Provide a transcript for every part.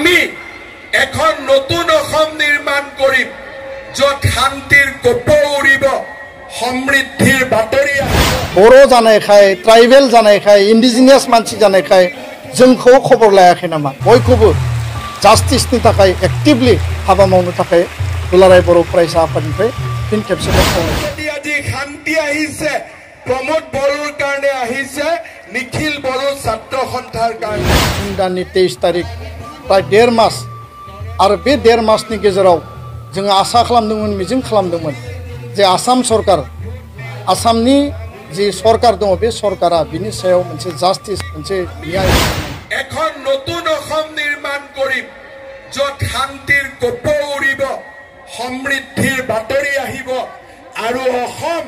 আমি এখন নতুন অসম নির্মাণ করি যত শান্তির কপ উড়ব সমৃদ্ধির বাতরি বড় জানে খাই ট্রাইবেল জানে খাই ইন্ডিজিনিয়াস মানসি জানে খাই যোনও খবর লাগে নামা বয়কবো জাস্টিস থাকায় একটিভলি হাবা মানো থাকে দুলারাই বড় ফ্রাইসাপানিফ্রাই আজি শান্তি আহিছে প্রমোদ বড়োর কারণে আহিছে নিখিল বড়ো ছাত্র সন্থার কারণে তেইশ তারিখ প্রায় দেড় মাস আর বে দেড় মাসনি গেজেরাও যে আশা খালামদমন মিজিং খালামদমন যে আসাম সরকার আসামনি যে সরকার দো বে সরকারা বিনি সায়াও মানে জাস্টিস মানে নিয়ায় এখন নতুন অসম নির্মাণ করিম যত শান্তির কোপ উড়িব সমৃদ্ধির বাতরি আহিব আর অসম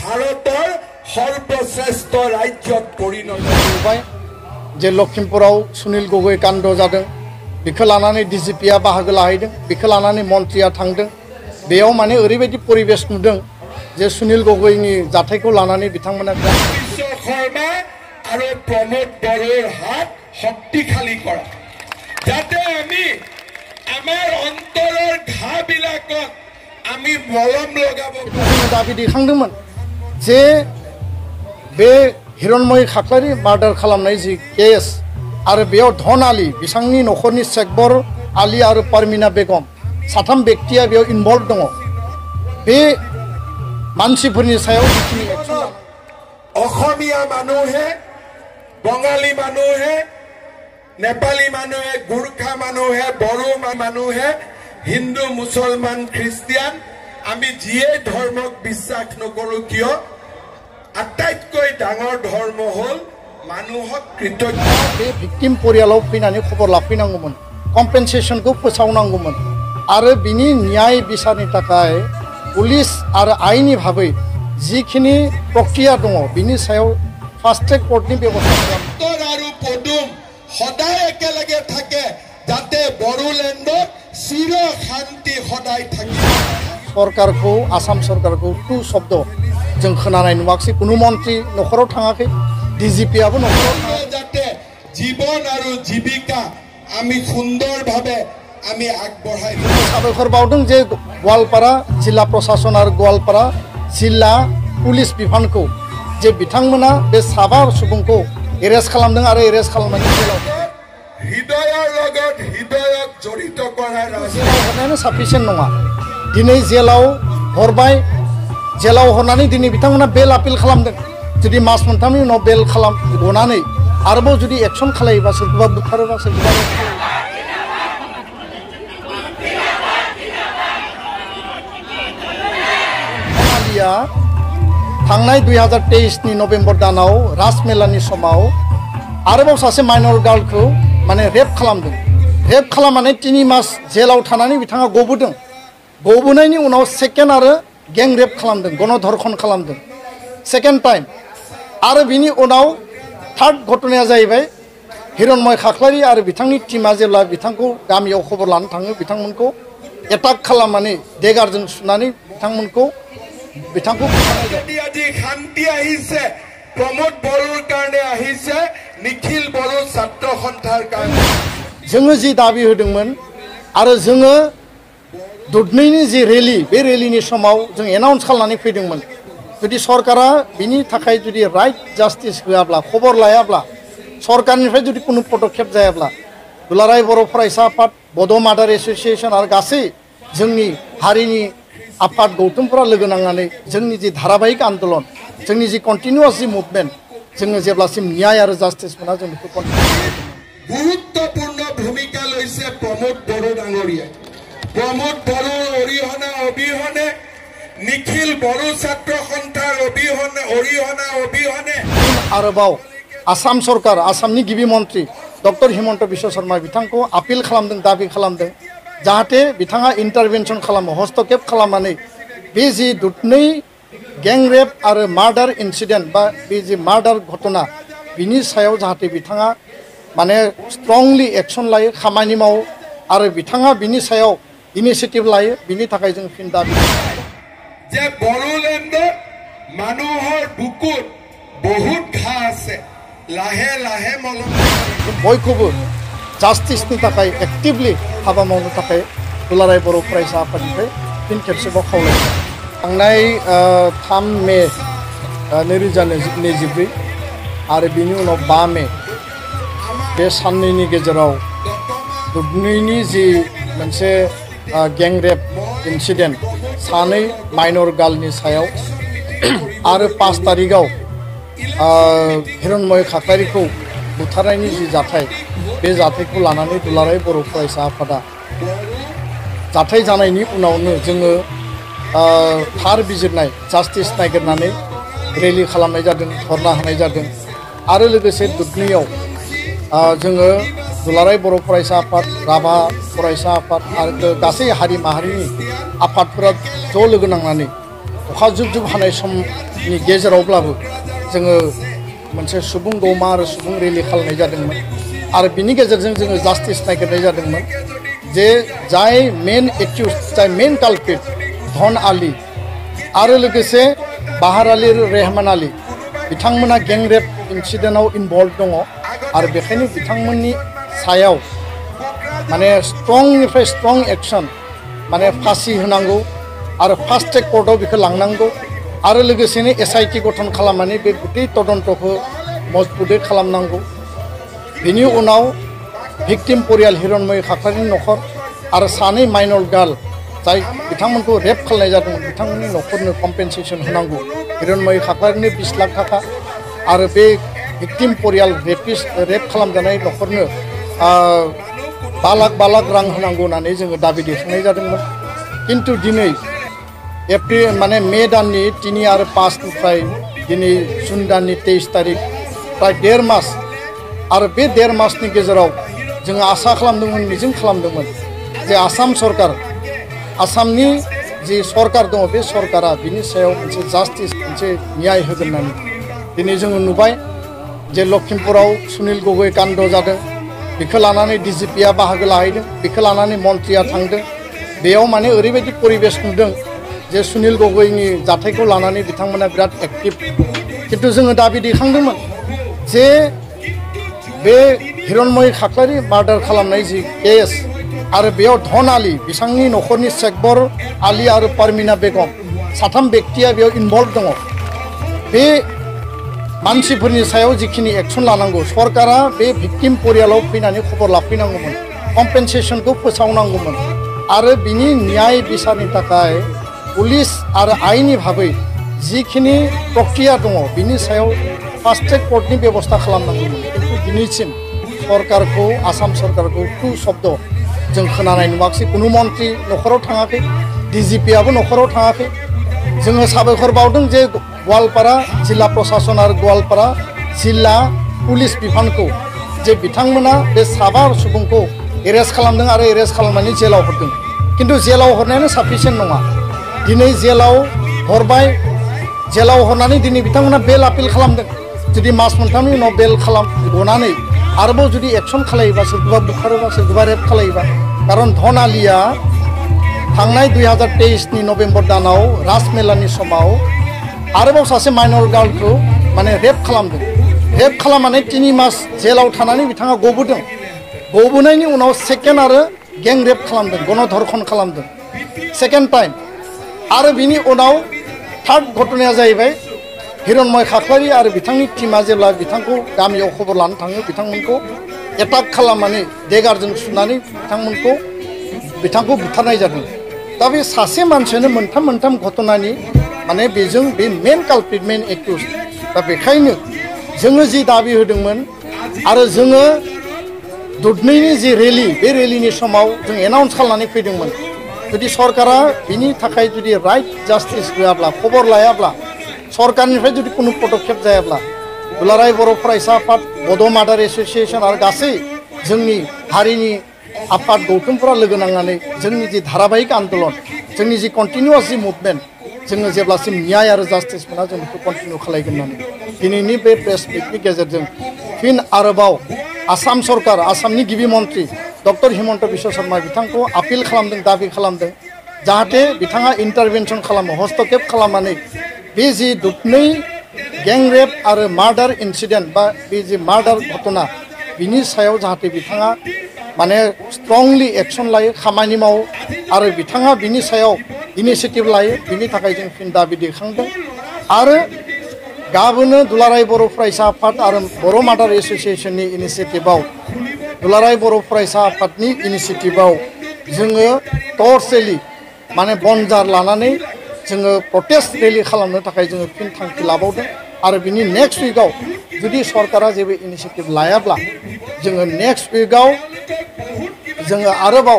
ভারতর সর্বশ্রেষ্ঠ রাজ্যত পরিণত হবে যে লক্ষিমপুরাও সুনীল গগৈ কাণ্ড যাদ बेखौ लानानै डिजिपिया बाहागो लाहैदों बेखौ लानानै मन्थ्रिया थांदों बेयाव माने ओरैबायदि परिवेश नुदों जे सुनील गगैनि जाथायखौ लानानै बिथांमोना দাবি দেখাংমন যে বে হিরণময়ী খাকলারি মার্ডার খালামনাই যে কেস আৰু বেয় ধন আলি বিচাংনি নখনি চেকবৰ আলি আৰু পাৰমিনা বেগম চাথাম ব্যক্তিয়ে বেয় ইনভল্ভ দ বে মানসিফুৰি মানুহে বঙালী মানুহে নেপালী মানুহে গোৰ্খা মানুহে বড়ো মানুহে হিন্দু মুছলমান খ্ৰীষ্টিয়ান আমি যিয়ে ধৰ্মক বিশ্বাস নকৰোঁ কিয় আটাইতকৈ ডাঙৰ ধৰ্ম হ'ল মানুহক কৃতজ্ঞ এই ভিক্তিম পৰিয়ালক ফিনানি খবৰ লাভ ফিনাঙমোন কম্পেনচেশ্যনকো ফচাওনাঙমোন আৰু বিনি ন্যায় বিচাৰি থকাই পুলিচ আৰু আইনীভাৱে যিখিনি প্ৰক্ৰিয়া দিওঁ বিনি চাই ফাষ্ট ট্ৰেক কৰ্টনি ব্যৱস্থা ডক্টৰ আৰু পদুম সদায় একেলগে থাকে যাতে বড়োলেণ্ডত চিৰ শান্তি সদায় থাকে চৰকাৰকো আছাম চৰকাৰকো টু শব্দ যোন খোনা নাই নোৱাকছে কোনো মন্ত্ৰী নখৰত থাকে ডিজিপি জীবন আৰু জীৱিকা আমি সুন্দৰভাৱে আমি আগবঢ়াই যে গোৱালপাৰা জিলা প্ৰশাসন আৰু গোৱালপাৰা জিলা পুলিচ বিভাগক যে বিথংমনা বে সাবা সুবংক এৰেস খালামদং আৰ এৰেস খালামাই হৃদয়ৰ লগত হৃদয়ক জড়িত কৰা ৰাজনৈতিক মানে সাফিসিয়েন্ট নহয় দিনে জেলাও হৰবাই জেলাও হৰনানি দিনে বিথংমনা বেল আপিল খালামদং जुदि मास मोनथामनि उनाव बेल खालाम गनानै आरोबाव जुदि एक्सन खालायोबा सोरखौबा बुथारोबा सोरखौबा मालिया थांनाय दुइ हाजार तेइसनि नभेम्बर दानाव राजमेलानि समाव आरोबाव सासे माइनर गार्लखौ माने रेप खालामदों रेप खालामनानै तिनि मास जेलाव थानानै बिथाङा गबोदों गबोनायनि उनाव सेकेन्ड आरो गें रेप खालामदों गनधर्खन खालामदों सेकेन्ड टाइम আৰু বিনি উনাও থাৰ্ড ঘটনাই যাহিবাই হিৰণময় খাখলাৰী আৰু বিথাংনি টিমা জেলা বিথাংকো গামিয়াও খবৰ লানো থাঙো বিথাংমোনকো এটাক খালামানি ডেগাৰজন সুনানি বিথাংমোনকো বিথাংকো আজি শান্তি আহিছে প্ৰমোদ বড়োৰ কাৰণে আহিছে নিখিল বড়ো ছাত্ৰ সন্থাৰ কাৰণে যোনে যি দাবী হৈদিংমোন আৰু যোনে যি ৰেলী বে ৰেলীনি সময় যদি সরকারা বিনি থাকায় যদি রাইট জাস্টিস হওয়াবলা খবর লায়াবলা সরকারনিফ্রাই যদি কোনো পদক্ষেপ যায়াবলা দুলারাই বড় ফরাইসা আফাত বদম আডার এসোসিয়েশন আর গাছে যিনি হারিনি আফাত গৌতমপুরা লগে নাঙানে যিনি যে ধারাবাহিক আন্দোলন যিনি যে কন্টিনিউয়াস যে মুভমেন্ট যিনি যেবলাসিম ন্যায় আর জাস্টিস মানা যিনি গুরুত্বপূর্ণ ভূমিকা লৈছে প্রমোদ বড় ডাঙরিয়া প্রমোদ বড় অরিহনা অবিহনে নিখিল বড়ো ছাত্র সন্থার অবিহনে অরিহনা অবিহনে আরবাও আসাম সরকার আসামনি গিবি মন্ত্রী ডক্টর হিমন্ত বিশ্ব শর্মা বিথাঙ্ক আপিল খালামদে দাবি খালামদে যাহাতে বিথাঙা ইন্টারভেনশন খালাম হস্তক্ষেপ খালামানে বি যে দুটনই গ্যাং রেপ আর মার্ডার ইনসিডেন্ট বা বি যে মার্ডার ঘটনা বিনি সায়ও যাহাতে বিথাঙা মানে স্ট্রংলি একশন লাই খামানি মাও আর বিথাঙা বিনি সায়ও ইনিশিয়েটিভ লাই বিনি থাকাই যেন যে বড়োলেণ্ডৰ মানুহৰ বুকুত বহুত ঘাঁ আছে লাহে লাহে মলম মই ক'ব জাস্টিসनि थाखाय एक्टिभलि हाबा मावनो थाखाय दुलाराय बर' फरायसा आफादनिफ्राय फिन खेबसेबाव खावलायबाय थांनाय थाम मे नैरोजा नैजिब्रै आरो बिनि उनाव बा मे बे साननैनि गेजेराव दुबनैनि जि मोनसे गेंरेप इन्सिडेन्ट सानै माइनर गार्लनि सायाव आरो पास तारिखआव हिरण्मय खाख्लारिखौ बुथारनायनि जि जाथाय बे जाथायखौ लानानै दुलाराय बर' फरायसा आफादा जाथाय जानायनि उनावनो जोङो थार बिजिरनाय जास्टिस नागिरनानै रेलि खालामनाय जादों धरना होनाय जादों आरो लोगोसे दुधनैयाव जोङो दुलाराय बर' फरायसा आफाद राभा फरायसा आफाद आरो गासै हारि माहारिनि आफादफोरा ज' लोगो नांनानै अखा जुब जुब हानाय समनि गेजेरावब्लाबो जोङो मोनसे सुबुं गौमा आरो सुबुं रेलि खालामनाय जादोंमोन आरो बिनि गेजेरजों जोङो जास्टिस नागिरनाय जादोंमोन जे जाय मेन एक्टिउस जाय मेन काल्पिट धन आलि आरो लोगोसे बाहार आलि रेहमान आलि बिथांमोना गेंरेप इन्सिडेन्टआव इनभल्भ दङ आरो बेखायनो बिथांमोननि सायाव माने स्ट्रंनिफ्राय स्ट्रं एक्शन माने फासि होनांगौ आरो फार्स्ट ट्रेक कर्टआव बेखौ लांनांगौ आरो लोगोसेनो एस आइ टि गठन खालामनानै बे गोटै तदन्त'खौ मजबुतै खालामनांगौ बेनि उनाव भिक्टिम परियाल हिरनमय खाख्लारिनि न'खर आरो सानै माइनर गार्ल जाय बिथांमोनखौ रेप खालामनाय जादों बिथांमोननि न'खरनो कम्पेनसेसन होनांगौ हिरनमय खाख्लारिनो बिस लाख थाखा आरो बे भिक्टिम परियाल रेपिस्ट रेप खालामजानाय न'खरनो बालाक बालाक रां होनांगौ होननानै जोङो दाबि देखांनाय जादोंमोन किन्तु दिनै एप्रिल माने मे दाननि तिनि आरो पासनिफ्राय दिनै जुन दाननि तेइस तारिक प्राय देर मास आरो बे देर मासनि गेजेराव जोङो आसा खालामदोंमोन मिजिं खालामदोंमोन जे आसाम सरकार आसामनि जि सरकार दङ बे सरकारा बिनि सायाव मोनसे जास्टिस मोनसे न्याय होगोन होननानै दिनै जोङो नुबाय जे लखिमपुराव सुनिल गगै कान्ड जादों बेखौ लानानै डि जि पिया बाहागो लाहैदों बेखौ लानानै मन्थ्रिया थांदों बेयाव माने ओरैबायदि परिवेश नुदों जे सुनील गगैनि जाथायखौ लानानै बिथांमोना बिराद एक्टिभ किन्तु जोङो दाबि दैखांदोंमोन जे बे हिरणमयी खाख्लारि मार्डार खालामनाय जि केस आरो बेयाव धन आलि बिथांनि न'खरनि शेखबर आलि आरो परमिना बेगम साथाम व्यक्तिया बेयाव इनभल्भ दङ बे মানুষের সায়ও যখন একশন লো সরকারা বেক্টিম পরিয়ালও ফিনে খবর লাফিনুমন কম্পেনসেশন ফসাওনুমন আর বিনি নিয় বিচারের থাকায় পুলিশ আর আইনি ভাবে যখন প্রক্রিয়া দো বিয় ফাস্ট্রেক কোর্টনি ব্যবস্থা খালামনুমন কিন্তু দিনসম সরকারক আসাম সরকারক টু শব্দ যেন খাই নুয়াশে কোনো মন্ত্রী নখরও থাকে ডিজিপি আবো নখরও থাকে যাবেকর বাদ যে গোৱালপাৰা জিলা প্ৰশাসন আৰু গোৱালপাৰা জিলা পুলিচ বিভাগক যে বিথমা বে চাবা চুবুক এৰেষ্ট খালামদ আৰু এৰেষ্ট খালামনি জেলাও হৰদ কিন্তু জেলাও হৰণে চাফিচিয়েণ্ট নহয় দিনেই জেলাও হৰবাই জেলাও হৰণ দিনে বিথমা বেল আপিল খালামদ যদি মাছ মোনথামনি উনাও বেল খালাম গনানে আৰুবাও যদি একশ্যন খালিবা সোৰবা বুখাৰবা সোৰবা ৰেপ খালিবা কাৰণ ধনালিয়া থাই দুই হাজাৰ তেইছ নি নৱেম্বৰ দানাও ৰাজমেলানি সভাও आरोबाव सासे माइनर गार्लखौ माने रेप खालामदों रेप खालामनानै तिनि मास जेलाव थानानै बिथाङा गबोदों गबोनायनि उनाव सेकेन्ड आरो गें रेप खालामदों गणधर्खन खालामदों सेकेन्ड टाइम आरो बिनि उनाव थार्ड घटनाया जाहैबाय हिरण्मय खाख्लारि आरो बिथांनि टिमा जेब्ला बिथांखौ गामियाव खबर लानो थाङो बिथांमोनखौ एटाक खालामनानै देगारजों सुनानै बिथांमोनखौ बिथांखौ बुथारनाय जादों दा बे सासे मानसियानो मोनथाम मोनथाम घटनानि माने बेजों बे मेन कालप्रिटमेन्ट एक्टुस दा बेखायनो जोङो जि दाबि होदोंमोन आरो जोङो दुधनैनि जि रेलि बे रेलिनि समाव जों एनाउन्स खालामनानै फैदोंमोन जुदि सरकारा बिनि थाखाय जुदि राइट जास्टिस होआब्ला खबर लायाब्ला सरकारनिफ्राय जुदि कुनु पदक्षेप जायाब्ला दुलाराय बर' फरायसा आफाद बड' मादार एस'सियेसन आरो गासै जोंनि हारिनि आफाद गौथुमफोरा लोगो नांनानै जोंनि जि धाराबाहिक आन्दलन जोंनि जि कन्टिनिउवास जि मुभमेन्ट जोङो जेब्लासिम न्याय आरो जास्टिसमोना जों बेखौ कन्टिनिउ खालामगोन होननानै दिनैनि बे प्रेस मिटनि गेजेरजों फिन आरोबाव आसाम सरकार आसामनि गिबि मन्त्रि डक्टर हिमन्त बिश्व शर्मा बिथांखौ आपिल खालामदों दाबि खालामदों जाहाथे बिथाङा इन्टारभेनसन खालामो हस्तक्षेप खालामनानै बे जि दुबनै गेंरेप आरो मार्डार इन्सिडेन्ट बा बे जि मार्डार घटना बिनि सायाव जाहाथे बिथाङा माने स्ट्रंलि एक्सन लायो खामानि मावो आरो बिथाङा बिनि सायाव इनिसियेटिभ लायो बिनि थाखाय जों फिन दाबि दैखांदों आरो गाबोनो दुलाराय बर' फरायसा आफाद आरो बर' मादार एस'सियेसननि इनिसियेटिभआव दुलाराय बर' फरायसा आफादनि इनिसियेटिभआव जोङो टर्च रेलि माने बनजार लानानै जोङो प्रटेस्ट रेलि खालामनो थाखाय जोङो फिन थांखि लाबावदों आरो बिनि नेक्स्ट उइकआव जुदि सरकारा जेबो इनिसियेटिभ लायाब्ला जोङो नेक्स्ट उइकआव जोङो आरोबाव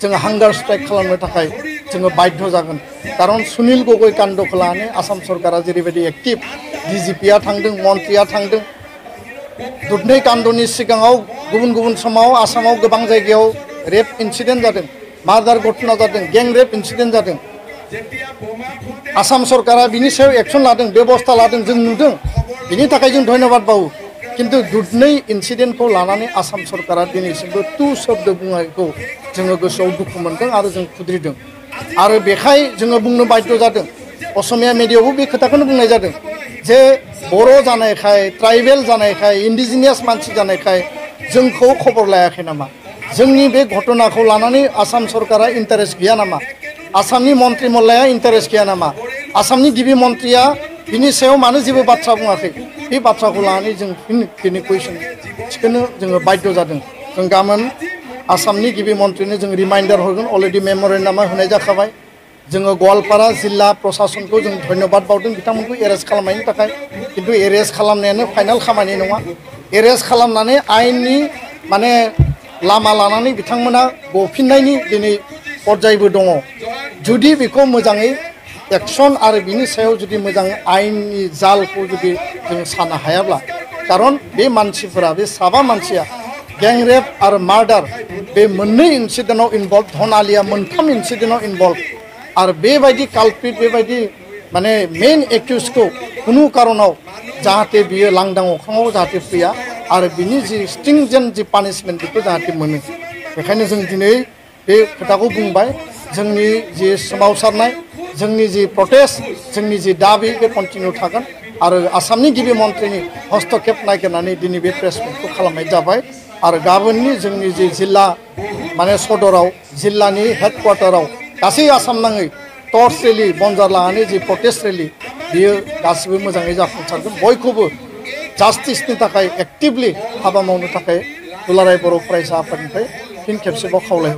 जोङो हांगार स्ट्राइक खालामनो थाखाय जोङो बाध्य जागोन कारण सुनील गगৈ कान्डखौ लानानै आसाम सरकारा जेरैबायदि एक्टिभ डि थांदों मन्त्रिया थांदों दुधनै कान्डनि सिगाङाव गुबुन गुबुन समाव आसामाव गोबां जायगायाव रेप इन्सिडेन्ट जादों मार्डार घटना जादों गें रेप इन्सिडेन्ट जादों आसाम सरकारा बिनि सायाव एक्सन लादों बेबस्था लादों जों नुदों बिनि थाखाय जों धन्यबाद बावो কিন্তু दुधनै ইনসিডেন্টखौ लानानै आसाम सरकारा दिनैसिमबो टु शब्द बुंनायखौ जोङो गोसोआव दुखु मोनदों आरो जों खुद्रिदों आरो बेखाय जोङो बुंनो बाध्य जादों असमिया मिडियावबो बे खोथाखौनो बुंनाय जादों जे बर' जानायखाय ट्राइबेल जानायखाय इन्डिजिनियास मानसि जानायखाय जोंखौ खबर लायाखै नामा जोंनि बे घटनाखौ लानानै आसाम सरकारा इन्टारेस्ट गैया नामा आसामनि मन्त्रि मल्लाया इन्टारेस्ट गैया नामा आसामनि गिबि मन्त्रिया बिनि सायाव मानो जेबो बाथ्रा बुङाखै बे बाथ्राखौ लानानै जों फिन दिनै कुइसन थिखोनो जोङो बाध्य जादों जों गामोन आसामनि गिबि मन्त्रिनो जों रिमाइन्डार हरगोन अलरेडि मेम'रेन्डामा होनाय जाखाबाय जोङो गवालपारा जिल्ला प्रशासनखौ जों धन्यबाद बावदों बिथांमोनखौ एरेस्ट खालामनायनि थाखाय किन्तु एरेस्ट खालामनायानो फाइनाल खामानि नङा एरेस्ट खालामनानै आइननि माने लामा लानानै बिथांमोना गफिननायनि दिनै पर्यायबो दङ जुदि बेखौ मोजाङै एक्सन आरो बिनि सायाव जुदि मोजां आइननि जालखौ जुदि जों सानो हायाब्ला कारन बे मानसिफोरा बे साबा मानसिया गैंग रेप और मार्डर बे मन्नै इन्सिडेन्टआव इनभल्भ धनालिया मोनथाम इन्सिडेन्टआव इनभल्भ आर बेबायदि कालप्रिट बेबायदि माने मेन एक्यूजखौ कुनु कारनाव जाहाते बियो लांदां अखाङाव जाहाते फैया आरो बिनि जि स्ट्रिंजेन्ट जि पानिशमेन्ट बेखौ जाहाते मोनो बेखायनो जों दिनै बे खोथाखौ बुंबाय जोंनि जि सोमावसारनाय जोंनि जि प्रटेस्ट जोंनि जि दाबि बे कन्टिनिउ थागोन आरो आसामनि गिबि मन्त्रिनि हस्तक्षेप नायगिरनानै दिनै बे प्रेसमेन्टखौ खालामनाय जाबाय आरो गाबोननि जोंनि जि जिल्ला माने सदराव जिल्लानि हेड क्वार्टाराव गासै आसाम नाङै टर्च रेलि बनजार लानानै जि प्रटेस्ट रेलि बियो गासिबो मोजाङै जाफुंसारगोन बयखौबो जास्टिसनि थाखाय एक्टिभलि हाबा मावनो थाखाय दुलाराय बर' फरायसा आफादनिफ्राय फिन खेबसेबाव खावलाय